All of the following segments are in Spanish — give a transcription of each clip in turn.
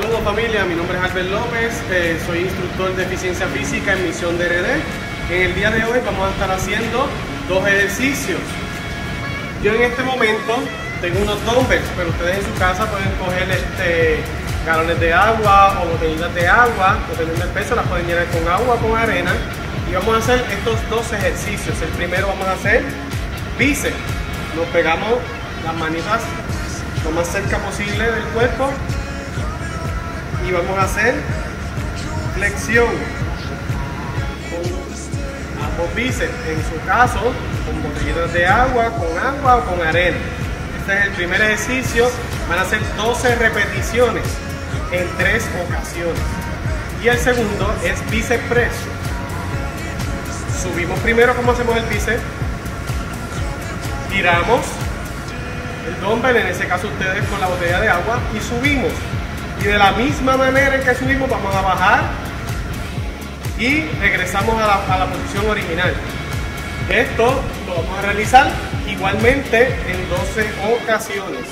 Saludos familia, mi nombre es Albert López, eh, soy instructor de eficiencia física en Misión DRD. En el día de hoy vamos a estar haciendo dos ejercicios. Yo en este momento tengo unos dumbbells, pero ustedes en su casa pueden coger este, galones de agua o botellitas de agua, dependiendo del peso, las pueden llenar con agua o con arena. Y vamos a hacer estos dos ejercicios. El primero vamos a hacer bíceps. Nos pegamos las manitas lo más cerca posible del cuerpo y vamos a hacer flexión con ambos bíceps, en su caso con botellitas de agua, con agua o con arena. Este es el primer ejercicio, van a ser 12 repeticiones en tres ocasiones. Y el segundo es bíceps press. Subimos primero como hacemos el bíceps, tiramos el dumbbell, en ese caso ustedes con la botella de agua, y subimos. Y de la misma manera en que subimos vamos a bajar y regresamos a la, posición original. Esto lo vamos a realizar igualmente en 12 ocasiones.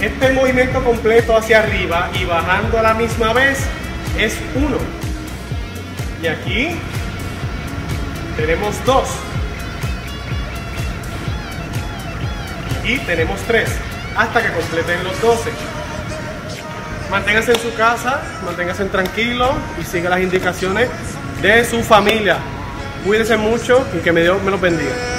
Este movimiento completo hacia arriba y bajando a la misma vez es uno. Y aquí tenemos dos. Y tenemos tres hasta que completen los 12. Manténgase en su casa, manténgase tranquilo y siga las indicaciones de su familia. Cuídense mucho y que me Dios me los bendiga.